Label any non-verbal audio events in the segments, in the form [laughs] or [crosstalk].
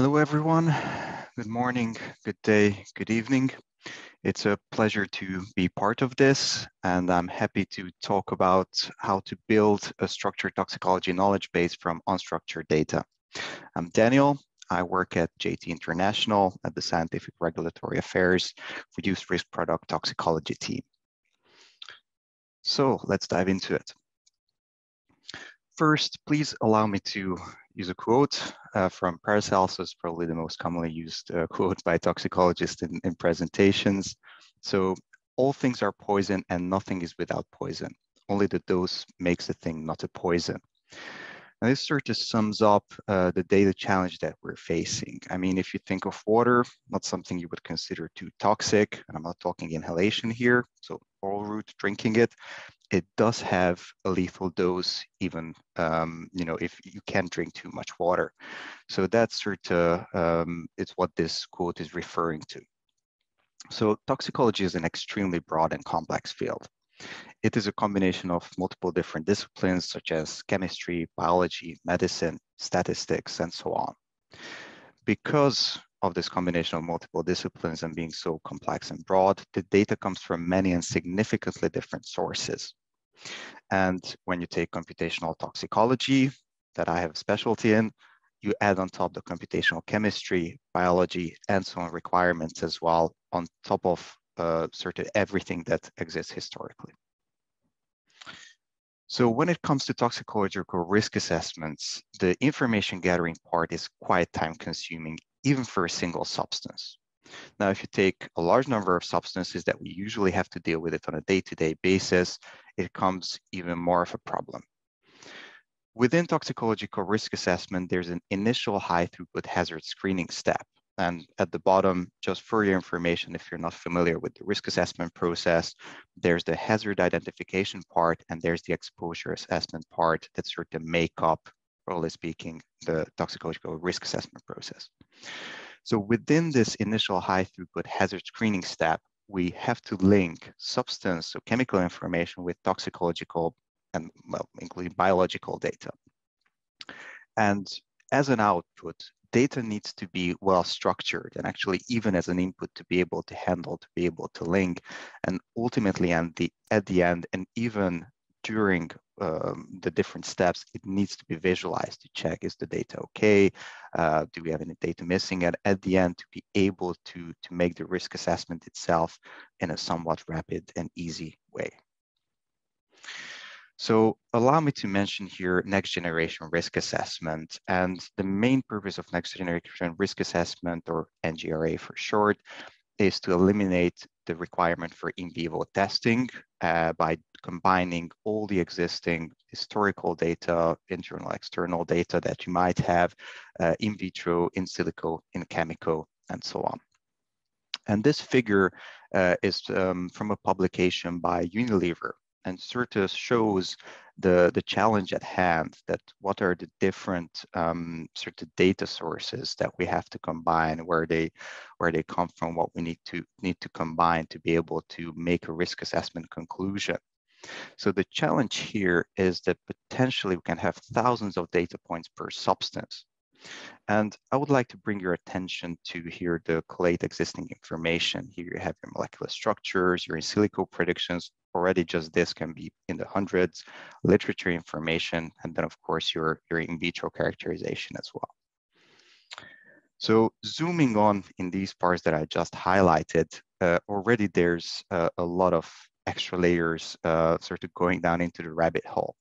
Hello, everyone. Good morning, good day, good evening. It's a pleasure to be part of this, and I'm happy to talk about how to build a structured toxicology knowledge base from unstructured data. I'm Daniel. I work at JT International at the Scientific Regulatory Affairs Reduced Risk Product Toxicology team. So let's dive into it. First, please allow me to use a quote uh, from Paracelsus, probably the most commonly used uh, [laughs] quote by toxicologists in, in presentations. So all things are poison and nothing is without poison. Only the dose makes the thing not a poison. And this sort of sums up uh, the data challenge that we're facing. I mean, if you think of water, not something you would consider too toxic, and I'm not talking inhalation here, so oral route drinking it, it does have a lethal dose, even um, you know if you can't drink too much water. So that's sort of um, it's what this quote is referring to. So toxicology is an extremely broad and complex field. It is a combination of multiple different disciplines such as chemistry, biology, medicine, statistics, and so on. Because of this combination of multiple disciplines and being so complex and broad, the data comes from many and significantly different sources. And when you take computational toxicology, that I have a specialty in, you add on top the computational chemistry, biology, and so on requirements as well, on top of uh, sort of everything that exists historically. So when it comes to toxicological risk assessments, the information gathering part is quite time consuming, even for a single substance. Now, if you take a large number of substances that we usually have to deal with it on a day-to-day -day basis, it becomes even more of a problem. Within toxicological risk assessment, there's an initial high throughput hazard screening step. And at the bottom, just for your information, if you're not familiar with the risk assessment process, there's the hazard identification part and there's the exposure assessment part that sort of make up, broadly speaking, the toxicological risk assessment process. So within this initial high throughput hazard screening step, we have to link substance, or chemical information with toxicological and well, including biological data. And as an output, data needs to be well structured and actually even as an input to be able to handle, to be able to link, and ultimately and the, at the end and even during um, the different steps, it needs to be visualized to check is the data okay? Uh, do we have any data missing? And at the end, to be able to, to make the risk assessment itself in a somewhat rapid and easy way. So allow me to mention here next generation risk assessment. And the main purpose of next generation risk assessment, or NGRA for short, is to eliminate the requirement for in vivo testing uh, by combining all the existing historical data, internal, external data that you might have uh, in vitro, in silico, in chemical, and so on. And this figure uh, is um, from a publication by Unilever and sort of shows the, the challenge at hand that what are the different um, sort of data sources that we have to combine, where they where they come from, what we need to need to combine to be able to make a risk assessment conclusion. So the challenge here is that potentially we can have thousands of data points per substance. And I would like to bring your attention to here the collate existing information. Here you have your molecular structures, your in silico predictions. Already just this can be in the hundreds, literature information, and then of course your, your in vitro characterization as well. So zooming on in these parts that I just highlighted, uh, already there's uh, a lot of extra layers uh, sort of going down into the rabbit hole.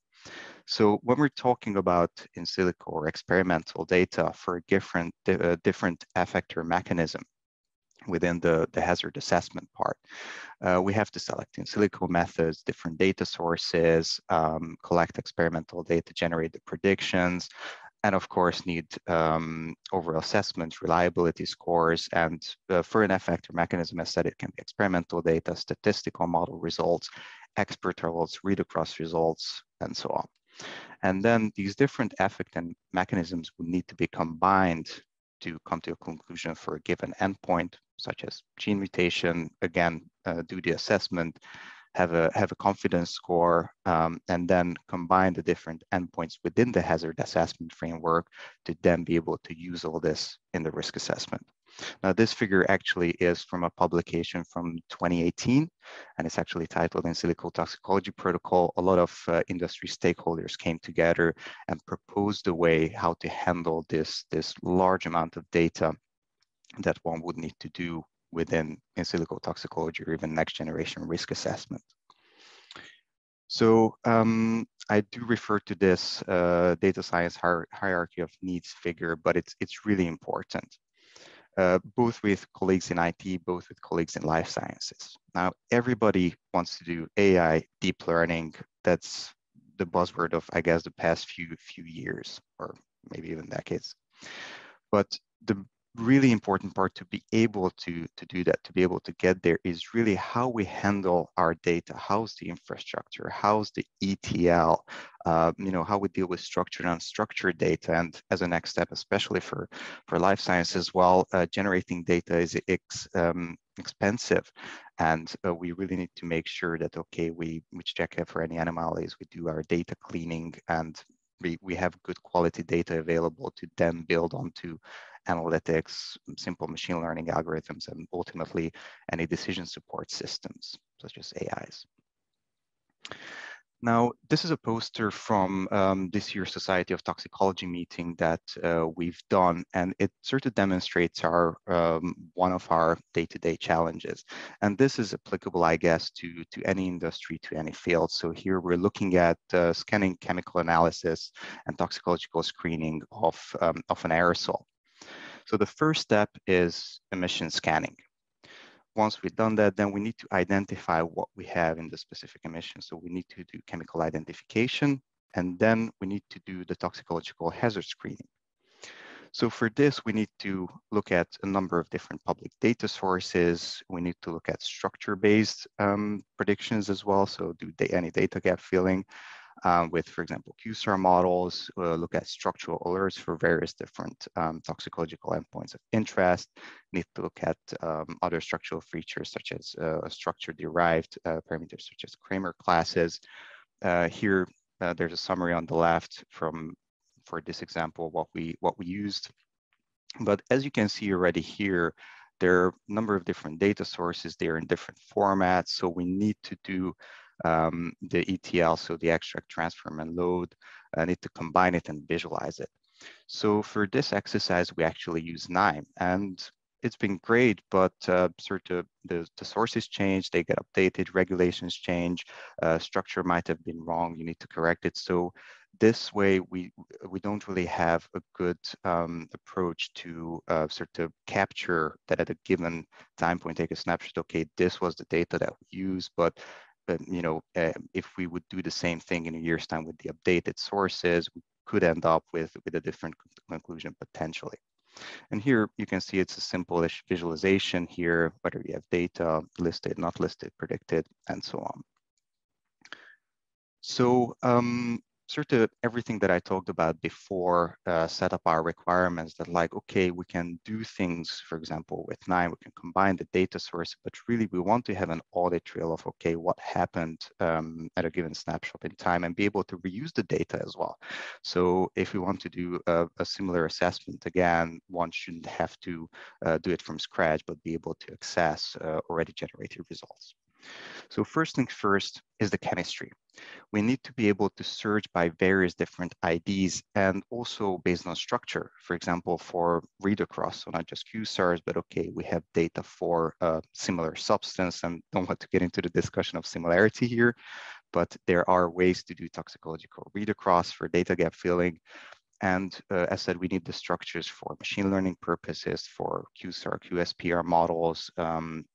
So when we're talking about in silico or experimental data for a different, uh, different effector mechanism within the, the hazard assessment part, uh, we have to select in silico methods, different data sources, um, collect experimental data, generate the predictions, and of course need um, overall assessments, reliability scores, and uh, for an effector mechanism, as said, it can be experimental data, statistical model results, expert results, read across results, and so on. And then these different effect and mechanisms would need to be combined to come to a conclusion for a given endpoint, such as gene mutation, again, uh, do the assessment, have a have a confidence score, um, and then combine the different endpoints within the hazard assessment framework to then be able to use all this in the risk assessment. Now, this figure actually is from a publication from 2018, and it's actually titled In Silico Toxicology Protocol. A lot of uh, industry stakeholders came together and proposed a way how to handle this, this large amount of data that one would need to do within in silico toxicology or even next generation risk assessment. So um, I do refer to this uh, data science hier hierarchy of needs figure, but it's, it's really important, uh, both with colleagues in IT, both with colleagues in life sciences. Now, everybody wants to do AI, deep learning. That's the buzzword of, I guess, the past few few years, or maybe even decades. But the really important part to be able to, to do that, to be able to get there is really how we handle our data. How's the infrastructure? How's the ETL? Uh, you know, how we deal with structured and unstructured data. And as a next step, especially for, for life sciences, well, uh, generating data is ex, um, expensive. And uh, we really need to make sure that, okay, we, we check for any anomalies, we do our data cleaning and we, we have good quality data available to then build onto analytics, simple machine learning algorithms, and ultimately any decision support systems, such as AIs. Now, this is a poster from um, this year's Society of Toxicology meeting that uh, we've done, and it sort of demonstrates our um, one of our day-to-day -day challenges. And this is applicable, I guess, to, to any industry, to any field. So here we're looking at uh, scanning chemical analysis and toxicological screening of, um, of an aerosol. So the first step is emission scanning. Once we've done that, then we need to identify what we have in the specific emission. So we need to do chemical identification, and then we need to do the toxicological hazard screening. So for this, we need to look at a number of different public data sources. We need to look at structure-based um, predictions as well. So do any data gap filling um, with, for example, QSAR models, uh, look at structural alerts for various different um, toxicological endpoints of interest, need to look at um, other structural features such as uh, structure-derived uh, parameters such as Cramer classes. Uh, here, uh, there's a summary on the left from for this example, what we, what we used. But as you can see already here, there are a number of different data sources. They're in different formats. So we need to do um, the ETL, so the extract, transform, and load. I need to combine it and visualize it. So for this exercise, we actually use KNIME, and it's been great, but uh, sort of the, the sources change, they get updated, regulations change, uh, structure might have been wrong, you need to correct it. So this way, we we don't really have a good um, approach to uh, sort of capture that at a given time point, take a snapshot, okay, this was the data that we use, but you know, uh, if we would do the same thing in a year's time with the updated sources, we could end up with, with a different conclusion potentially. And here you can see it's a simple-ish visualization here, whether you have data listed, not listed, predicted, and so on. So um, sort of everything that I talked about before uh, set up our requirements that like, okay, we can do things, for example, with KNIME, we can combine the data source, but really we want to have an audit trail of, okay, what happened um, at a given snapshot in time and be able to reuse the data as well. So if we want to do a, a similar assessment, again, one shouldn't have to uh, do it from scratch, but be able to access uh, already generated results. So first things first is the chemistry. We need to be able to search by various different IDs and also based on structure. For example, for read across, so not just QSARs, but okay, we have data for a similar substance and don't want to get into the discussion of similarity here, but there are ways to do toxicological read across for data gap filling. And uh, as said, we need the structures for machine learning purposes, for QSAR, QSPR models, um,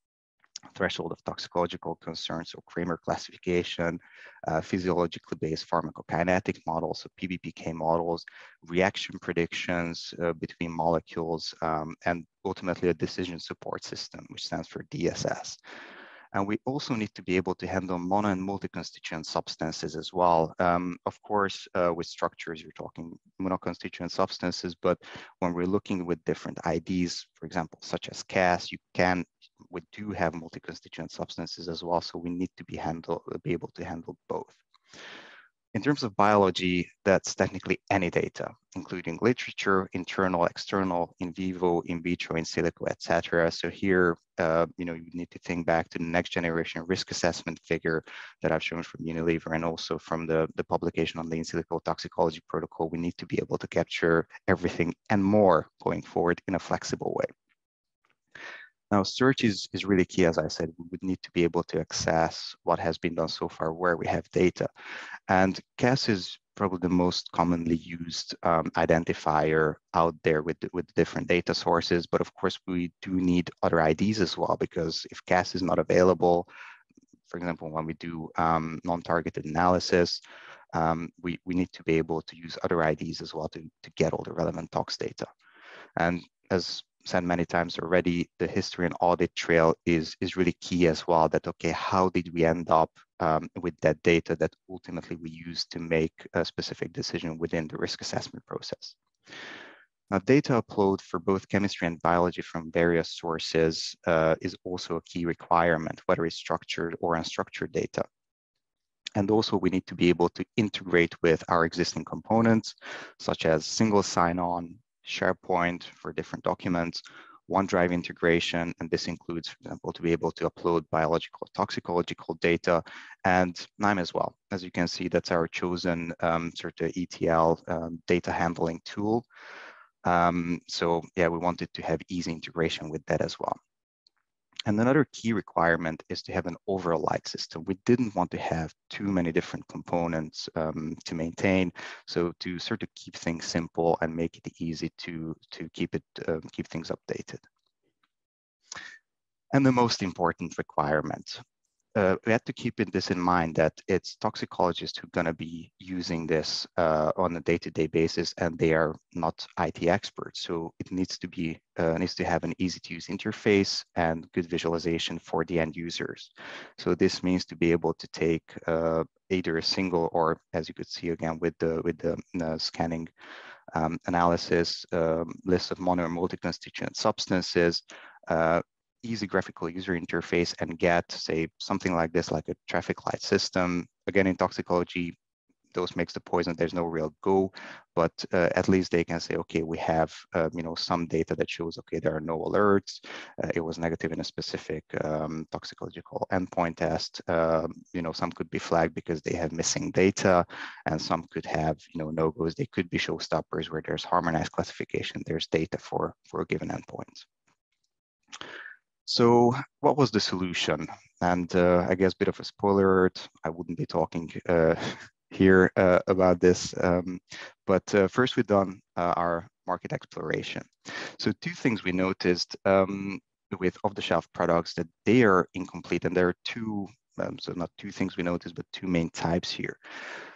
threshold of toxicological concerns, so Cramer classification, uh, physiologically based pharmacokinetic models, so PBPK models, reaction predictions uh, between molecules, um, and ultimately a decision support system, which stands for DSS. And we also need to be able to handle mono and multi-constituent substances as well. Um, of course, uh, with structures, you're talking monoconstituent substances, but when we're looking with different IDs, for example, such as CAS, you can we do have multi-constituent substances as well, so we need to be handle be able to handle both. In terms of biology, that's technically any data, including literature, internal, external, in vivo, in vitro, in silico, etc. So here, uh, you know, you need to think back to the next generation risk assessment figure that I've shown from Unilever and also from the, the publication on the in silico toxicology protocol. We need to be able to capture everything and more going forward in a flexible way. Now, search is, is really key, as I said, we would need to be able to access what has been done so far where we have data. And CAS is probably the most commonly used um, identifier out there with, with different data sources. But of course, we do need other IDs as well, because if CAS is not available, for example, when we do um, non-targeted analysis, um, we, we need to be able to use other IDs as well to, to get all the relevant tox data. And as said many times already, the history and audit trail is, is really key as well that, okay, how did we end up um, with that data that ultimately we use to make a specific decision within the risk assessment process. Now, data upload for both chemistry and biology from various sources uh, is also a key requirement, whether it's structured or unstructured data. And also we need to be able to integrate with our existing components, such as single sign-on, SharePoint for different documents, OneDrive integration, and this includes, for example, to be able to upload biological toxicological data and KNIME as well. As you can see, that's our chosen um, sort of ETL um, data handling tool. Um, so yeah, we wanted to have easy integration with that as well. And another key requirement is to have an overall-like system. We didn't want to have too many different components um, to maintain. So to sort of keep things simple and make it easy to, to keep it um, keep things updated. And the most important requirement uh, we have to keep in this in mind that it's toxicologists who are going to be using this uh, on a day-to-day basis, and they are not IT experts. So it needs to be uh, needs to have an easy-to-use interface and good visualization for the end users. So this means to be able to take uh, either a single or, as you could see again with the with the uh, scanning um, analysis, um, list of mono or multi-constituent substances, uh, easy graphical user interface and get, say, something like this, like a traffic light system. Again, in toxicology, those makes the poison. There's no real go, but uh, at least they can say, okay, we have, uh, you know, some data that shows, okay, there are no alerts. Uh, it was negative in a specific um, toxicological endpoint test. Um, you know, some could be flagged because they have missing data, and some could have, you know, no goes. They could be showstoppers where there's harmonized classification. There's data for for a given endpoint. So what was the solution? And uh, I guess a bit of a spoiler alert, I wouldn't be talking uh, [laughs] here uh, about this. Um, but uh, first we've done uh, our market exploration. So two things we noticed um, with off-the-shelf products that they are incomplete and there are two, um, so not two things we noticed, but two main types here.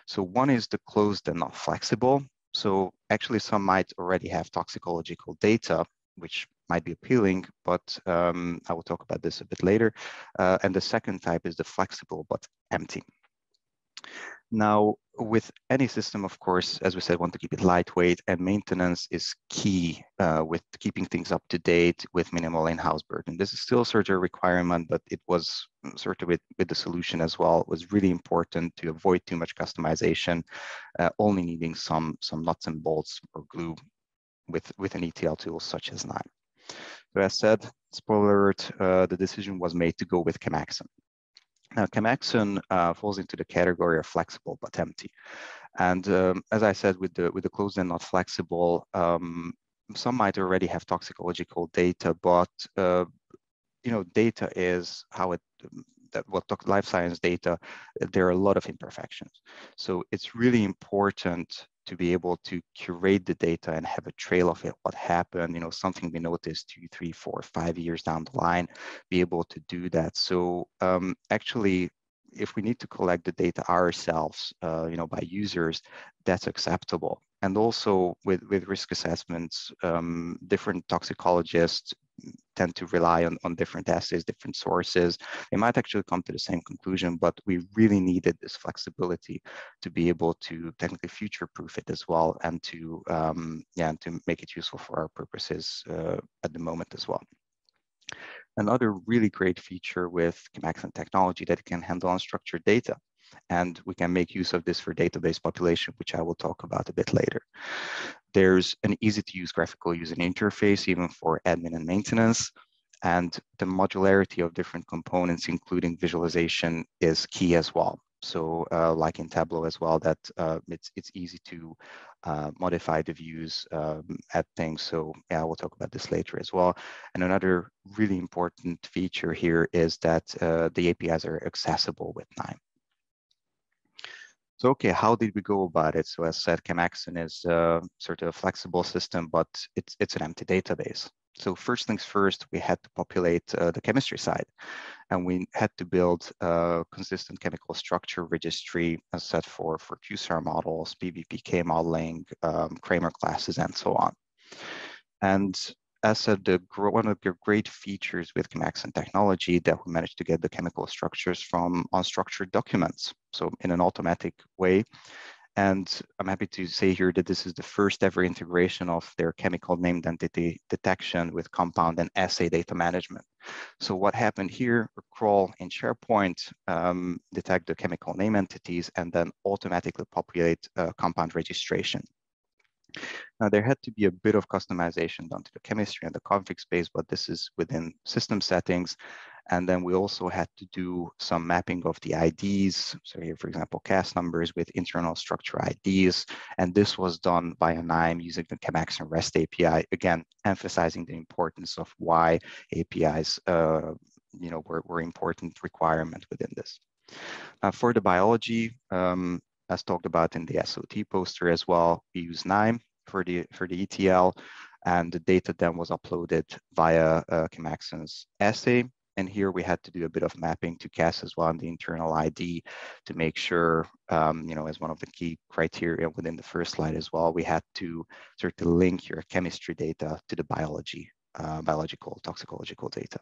So one is the closed and not flexible. So actually some might already have toxicological data, which might be appealing, but um, I will talk about this a bit later. Uh, and the second type is the flexible but empty. Now, with any system, of course, as we said, want to keep it lightweight and maintenance is key uh, with keeping things up to date with minimal in-house burden. This is still sort of a requirement, but it was sort of with, with the solution as well. It was really important to avoid too much customization, uh, only needing some, some nuts and bolts or glue with, with an ETL tool such as KNIME. So as said, spoiler alert, uh, the decision was made to go with Chemaxon. Now, Chemaxon uh, falls into the category of flexible but empty. And um, as I said, with the with the closed and not flexible, um, some might already have toxicological data, but uh, you know, data is how it that what life science data, there are a lot of imperfections. So it's really important to be able to curate the data and have a trail of it, what happened, you know, something we noticed two, three, four, five years down the line, be able to do that. So um, actually, if we need to collect the data ourselves, uh, you know, by users, that's acceptable. And also with, with risk assessments, um, different toxicologists tend to rely on, on different assays, different sources. They might actually come to the same conclusion, but we really needed this flexibility to be able to technically future-proof it as well and to, um, yeah, and to make it useful for our purposes uh, at the moment as well. Another really great feature with Chemaxon technology that it can handle unstructured data. And we can make use of this for database population, which I will talk about a bit later. There's an easy to use graphical user interface, even for admin and maintenance. And the modularity of different components, including visualization, is key as well. So uh, like in Tableau as well, that uh, it's, it's easy to uh, modify the views, um, add things. So yeah, we'll talk about this later as well. And another really important feature here is that uh, the APIs are accessible with KNIME. So, okay, how did we go about it? So as said, Chemaxon is uh, sort of a flexible system, but it's, it's an empty database. So first things first, we had to populate uh, the chemistry side and we had to build a consistent chemical structure registry as set for, for QSAR models, PBPK modeling, um, Cramer classes, and so on. And as the, one of the great features with Chemaxon technology that we managed to get the chemical structures from unstructured documents. So in an automatic way, and I'm happy to say here that this is the first ever integration of their chemical named entity detection with compound and assay data management. So what happened here, crawl in SharePoint, um, detect the chemical name entities and then automatically populate uh, compound registration. Now there had to be a bit of customization done to the chemistry and the config space, but this is within system settings. And then we also had to do some mapping of the IDs. So here, for example, CAS numbers with internal structure IDs. And this was done by a KNIME using the Chemaxon REST API, again, emphasizing the importance of why APIs uh, you know, were, were important requirement within this. Uh, for the biology, um, as talked about in the SOT poster as well, we use KNIME for the, for the ETL, and the data then was uploaded via uh, Chemaxon's assay. And here we had to do a bit of mapping to CAS as well on the internal ID to make sure, um, you know, as one of the key criteria within the first slide as well, we had to sort of link your chemistry data to the biology, uh, biological, toxicological data.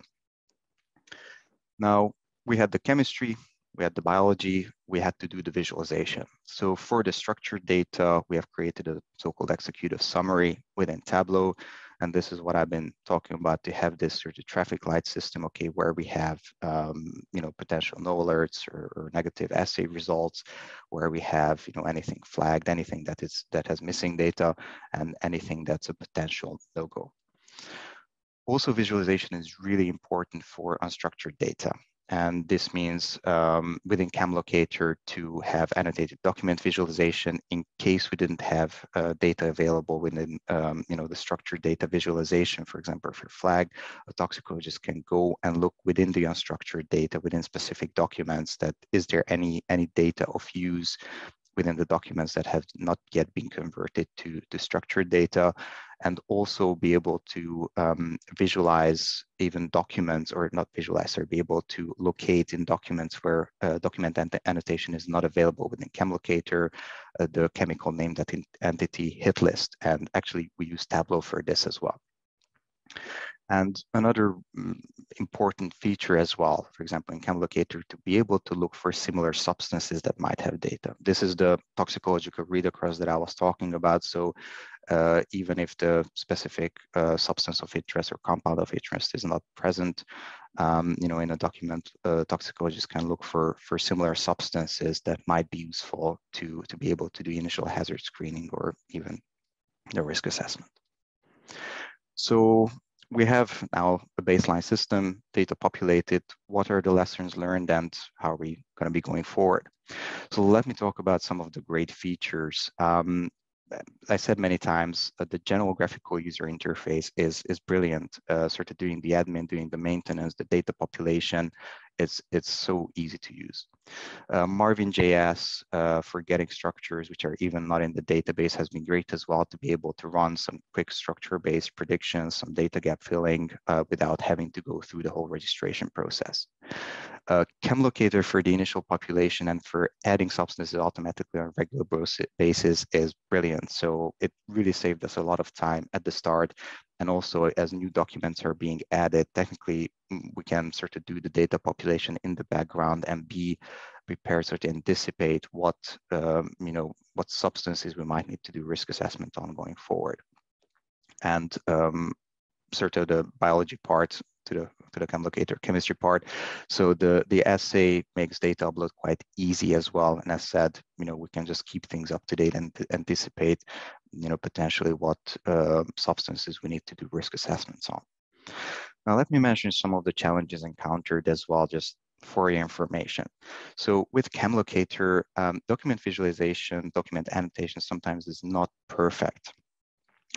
Now, we had the chemistry, we had the biology, we had to do the visualization. So for the structured data, we have created a so-called executive summary within Tableau. And this is what I've been talking about to have this sort of traffic light system, okay, where we have, um, you know, potential no alerts or, or, negative assay results, where we have, you know, anything flagged, anything that is that has missing data, and anything that's a potential no-go. Also, visualization is really important for unstructured data. And this means um, within ChemLocator to have annotated document visualization in case we didn't have uh, data available within um, you know, the structured data visualization. For example, if you're flagged, a toxicologist can go and look within the unstructured data within specific documents that is there any, any data of use within the documents that have not yet been converted to, to structured data and also be able to um, visualize even documents or not visualize or be able to locate in documents where uh, document annotation is not available within ChemLocator, uh, the chemical name that entity hit list. And actually we use Tableau for this as well. And another mm, important feature as well, for example, in ChemLocator, to be able to look for similar substances that might have data. This is the toxicological read across that I was talking about. So uh, even if the specific uh, substance of interest or compound of interest is not present, um, you know, in a document, uh, toxicologists can look for, for similar substances that might be useful to, to be able to do initial hazard screening or even the risk assessment. So we have now a baseline system, data populated, what are the lessons learned and how are we going to be going forward? So let me talk about some of the great features. Um, I said many times, uh, the general graphical user interface is, is brilliant, uh, sort of doing the admin, doing the maintenance, the data population, it's, it's so easy to use. Uh, Marvin.js uh, for getting structures which are even not in the database has been great as well to be able to run some quick structure-based predictions, some data gap filling uh, without having to go through the whole registration process. Uh, ChemLocator for the initial population and for adding substances automatically on a regular basis is brilliant. So it really saved us a lot of time at the start and also as new documents are being added, technically mm, we can sort of do the data population in the background and be prepared sort to anticipate what, um, you know, what substances we might need to do risk assessment on going forward. And um, sort of the biology part to the to the ChemLocator chemistry part. So the, the assay makes data upload quite easy as well. And as said, you know, we can just keep things up to date and anticipate, you know, potentially what uh, substances we need to do risk assessments on. Now, let me mention some of the challenges encountered as well, just for your information. So with ChemLocator, um, document visualization, document annotation sometimes is not perfect.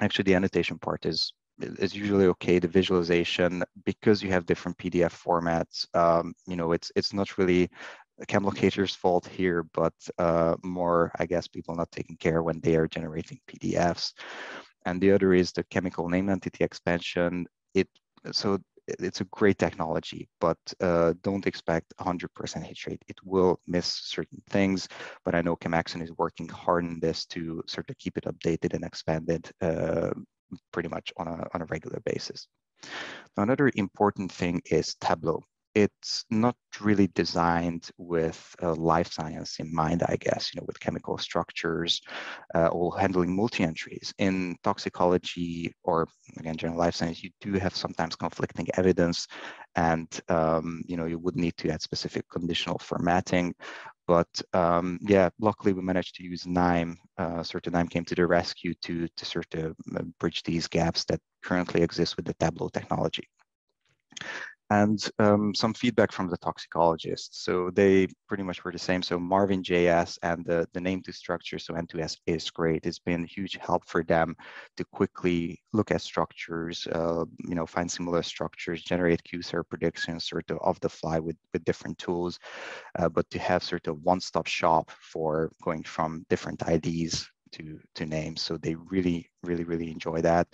Actually, the annotation part is is usually okay. The visualization, because you have different PDF formats, um, you know, it's it's not really ChemLocator's fault here, but uh, more, I guess, people not taking care when they are generating PDFs. And the other is the chemical name entity expansion. It so it's a great technology, but uh, don't expect 100% hit rate. It will miss certain things, but I know Chemaxon is working hard on this to sort of keep it updated and expanded uh, pretty much on a, on a regular basis. Another important thing is Tableau it's not really designed with uh, life science in mind, I guess, you know, with chemical structures uh, or handling multi-entries. In toxicology or again, general life science, you do have sometimes conflicting evidence and, um, you know, you would need to add specific conditional formatting. But um, yeah, luckily we managed to use KNIME. Uh, sort of KNIME came to the rescue to, to sort of uh, bridge these gaps that currently exist with the Tableau technology and um, some feedback from the toxicologists. So they pretty much were the same. So Marvin JS and the, the name to structure, so N2S is great. It's been a huge help for them to quickly look at structures, uh, you know, find similar structures, generate QSAR predictions sort of off the fly with, with different tools, uh, but to have sort of one-stop shop for going from different IDs to, to names. So they really, really, really enjoy that.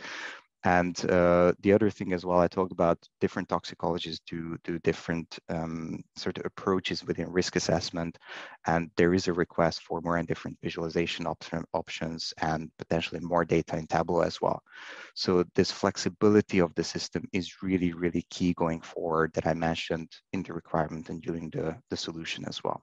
And uh, the other thing as well, I talked about different toxicologists do, do different um, sort of approaches within risk assessment. And there is a request for more and different visualization op options and potentially more data in Tableau as well. So this flexibility of the system is really, really key going forward that I mentioned in the requirement and during the, the solution as well.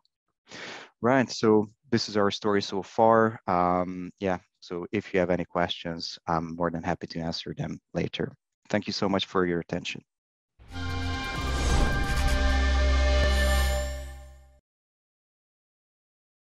Right, so this is our story so far. Um, yeah, so if you have any questions, I'm more than happy to answer them later. Thank you so much for your attention.